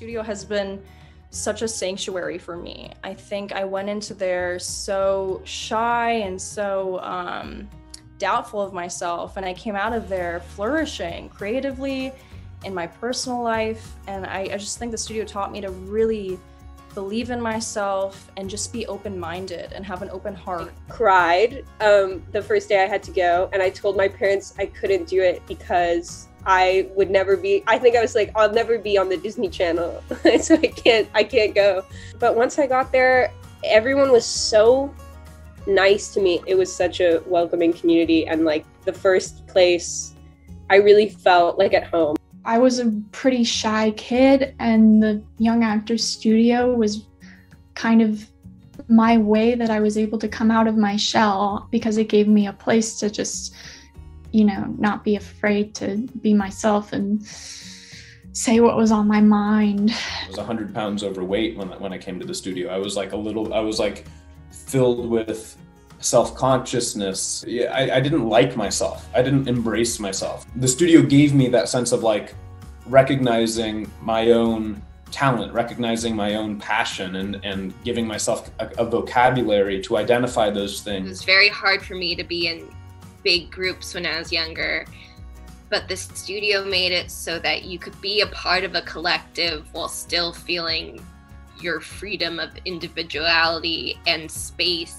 studio has been such a sanctuary for me. I think I went into there so shy and so um, doubtful of myself, and I came out of there flourishing creatively in my personal life. And I, I just think the studio taught me to really believe in myself and just be open-minded and have an open heart. I cried um, the first day I had to go, and I told my parents I couldn't do it because I would never be. I think I was like, I'll never be on the Disney Channel, so I can't. I can't go. But once I got there, everyone was so nice to me. It was such a welcoming community, and like the first place, I really felt like at home. I was a pretty shy kid, and the Young Actors Studio was kind of my way that I was able to come out of my shell because it gave me a place to just you know, not be afraid to be myself and say what was on my mind. I was 100 pounds overweight when, when I came to the studio. I was like a little, I was like filled with self consciousness. I, I didn't like myself, I didn't embrace myself. The studio gave me that sense of like recognizing my own talent, recognizing my own passion, and, and giving myself a, a vocabulary to identify those things. It was very hard for me to be in big groups when I was younger. But the studio made it so that you could be a part of a collective while still feeling your freedom of individuality and space